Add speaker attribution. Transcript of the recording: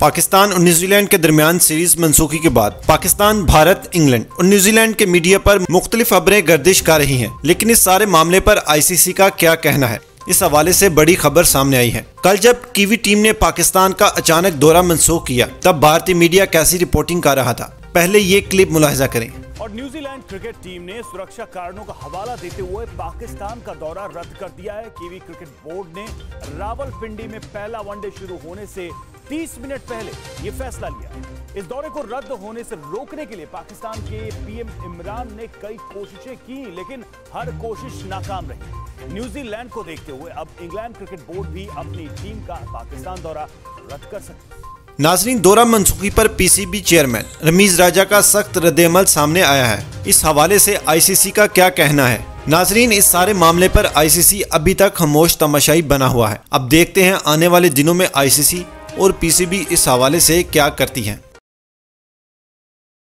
Speaker 1: पाकिस्तान और न्यूजीलैंड के दरमियान सीरीज़ मनसूखी के बाद पाकिस्तान, भारत, इंग्लैंड और न्यूजीलैंड के मीडिया पर मुख्तलिफ़ खबरें गर्दिश कर रही हैं, लेकिन इस सारे मामले पर आईसीसी का क्या कहना है? इस हवाले से बड़ी खबर सामने आई है। कल जब कीवी टीम ने पाकिस्तान का अचानक दौरा मनसूख किया, तब भारतीय मीडिया कैसी रिपोर्टिंग कर रहा था? पहले ये क्लिप मुलाहजा करें।
Speaker 2: और न्यूजीलैंड क्रिकेट टीम ने सुरक्षा कारणों का हवाला देते हुए पाकिस्तान का दौरा रद्द कर दिया है। कीवी क्रिकेट बोर्ड ने रावलपिंडी में पहला वनडे शुरू होने से 30 मिनट पहले ये फैसला लिया। इस दौरे को रद्द होने से रोकने के लिए पाकिस्तान के पीएम इमरान ने कई कोशिशें की, लेकिन हर कोशिश नाकाम रही। न्यूजीलैंड को देखते हुए अब इंग्लैंड क्रिकेट बोर्ड भी अपनी टीम का पाकिस्तान दौरा रद्द कर सकती
Speaker 1: नाजरीन, दौरा मनसूखी पर पीसीबी चेयरमैन रमीज राजा का सख्त रद्दमल सामने आया है। इस हवाले से आईसीसी का क्या कहना है? नाजरीन, इस सारे मामले पर आईसीसी अभी तक खामोश तमाशाई बना हुआ है। अब देखते हैं आने वाले दिनों में आईसीसी और पीसीबी इस हवाले से क्या करती है।